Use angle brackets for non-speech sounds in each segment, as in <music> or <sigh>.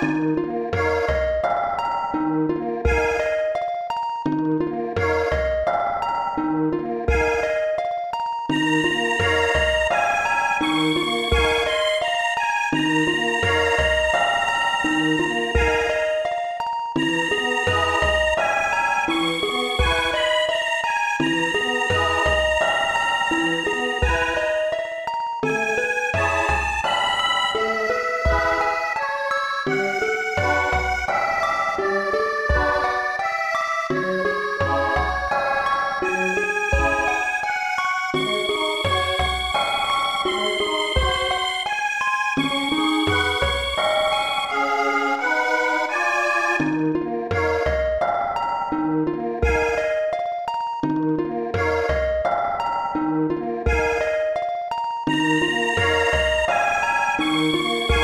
Música Música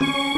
you <laughs>